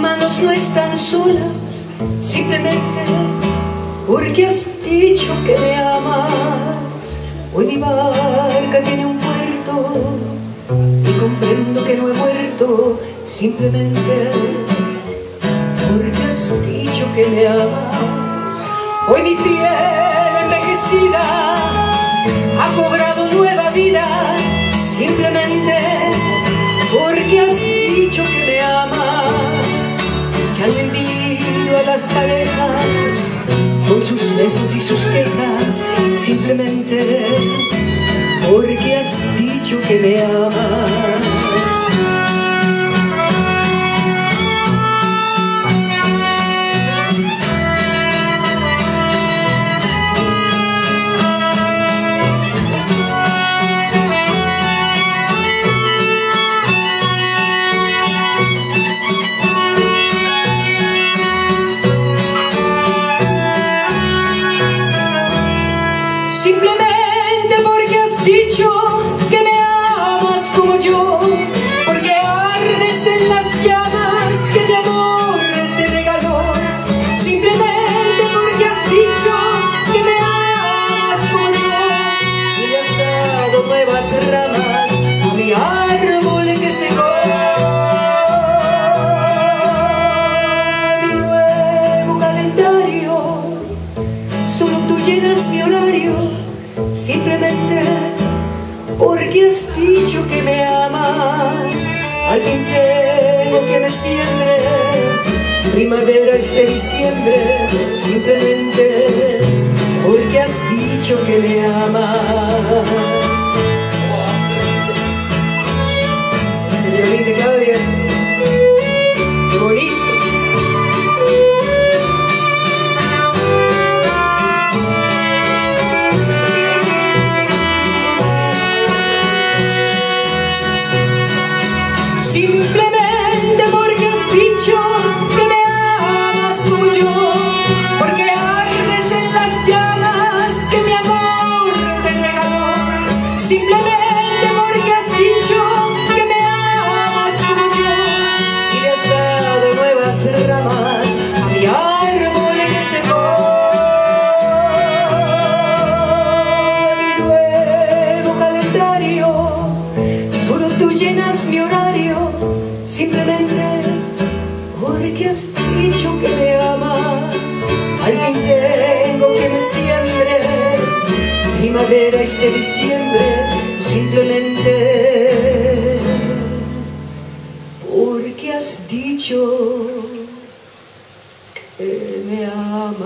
manos no están solas, simplemente porque has dicho que me amas. Hoy mi barca tiene un puerto y comprendo que no he muerto, simplemente porque has dicho que me amas. Hoy mi piel envejecida ha cobrado parejas con sus besos y sus quejas, simplemente porque has dicho que me amas. Simplemente porque has dicho que me amas. Al fin tengo que me siembre, primavera este diciembre, simplemente porque has dicho que me amas. Llenas mi horario, simplemente porque has dicho que me amas. Al fin tengo que me siembre, primavera este diciembre, simplemente porque has dicho que me amas.